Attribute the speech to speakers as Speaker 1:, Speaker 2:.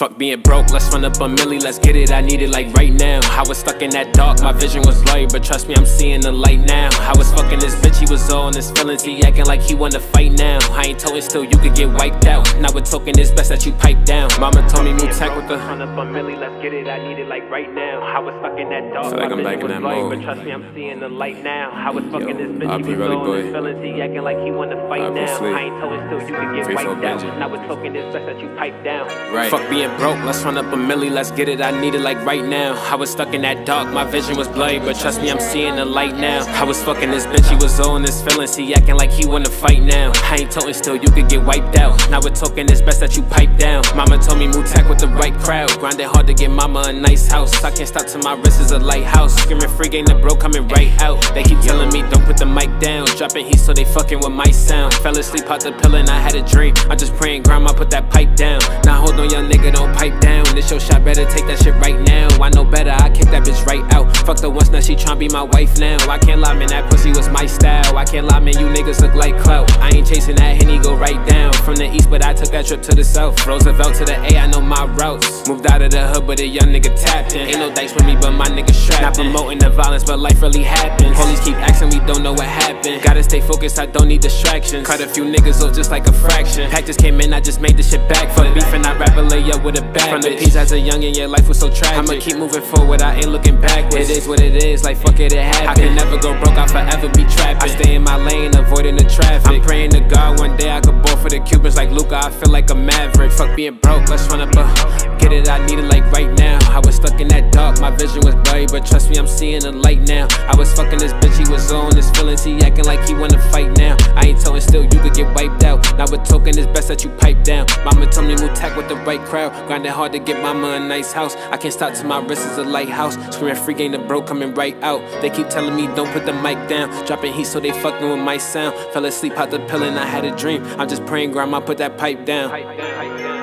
Speaker 1: Fuck being broke, let's run up a milli, let's get it, I need it like right now. I was stuck in that dark, my vision was blurry, but trust me, I'm seeing the light now. I was fucking this bitch, he was all in his feelings, he acting like he wanna fight now. I ain't told still, you could get wiped out. Now we're talking, it's best that you pipe down. Mama told me move tech with the. Run up a milli, let's get it, I need it like right now. I was stuck in that dark,
Speaker 2: Feel like
Speaker 1: my
Speaker 2: I'm back
Speaker 1: vision was blurry, but trust me, I'm seeing the light now. I was fucking this bitch, he was
Speaker 2: really
Speaker 1: all in his feelings, he acting like he wanna fight now. I ain't told still, you could get wiped out. Now we're talking, it's best that you pipe down.
Speaker 2: Right.
Speaker 1: Broke, let's run up a milli, let's get it, I need it like right now. I was stuck in that dark, my vision was blurry, but trust me, I'm seeing the light now. I was fucking this bitch, he was all in his feelings, he acting like he wanna fight now. I ain't toting still, you could get wiped out. Now we're talking, it's best that you pipe down. Mama told me move tech with the right crowd, grinding hard to get mama a nice house. I can't stop till my wrist is a lighthouse. Screaming free game, the bro coming right out. They keep telling dropping heat so they fucking with my sound. Fell asleep out the pill and I had a dream. I'm just praying grandma put that pipe down. Now hold on, young nigga, don't pipe down. This your shot, better take that shit right now. I know better, I kick that bitch right out. Fuck the once, now she tryna be my wife now. I can't lie, man, that pussy was my style. I can't lie, man, you niggas look like clout. I ain't chasing that henny, go right down. From the east, but I took that trip to the south. Roosevelt to the A, I know my routes. Moved out of the hood, but a young nigga tapped in. Ain't no dice with me, but my nigga strapped. Not promoting the violence, but life really happens. Police keep asking, don't know what happened. Gotta stay focused, I don't need distractions. Cut a few niggas off just like a fraction. Pack just came in, I just made the shit back. Fuck beef and I rap rather lay up with a bad From the peas as a youngin', yeah, life was so tragic. I'ma keep moving forward, I ain't looking backwards. It is what it is, like fuck it, it happened. I can never go broke, I'll forever be trapped. I stay in my lane, avoiding the traffic. I'm praying to God one day I could ball for the Cubans like Luka. I feel like a maverick. Fuck being broke, let's run up a get it. I need it like right now. I was stuck in that dark, my vision was blurry, but trust me, I'm seeing the light now. I was fucking this bitch, he was on his feelings, he acting like he wanna fight now. I ain't telling still, you could get wiped out. Now we're talking, it's best that you pipe down. Mama told me move tech with the right crowd, grinding hard to get mama a nice house. I can't stop till my wrist is a lighthouse. Screaming free game, the bro coming right out. They keep telling me don't put the mic down, dropping heat so they fucking with my sound. Fell asleep out the pill and I had a dream. I'm just praying, grandma put that pipe down.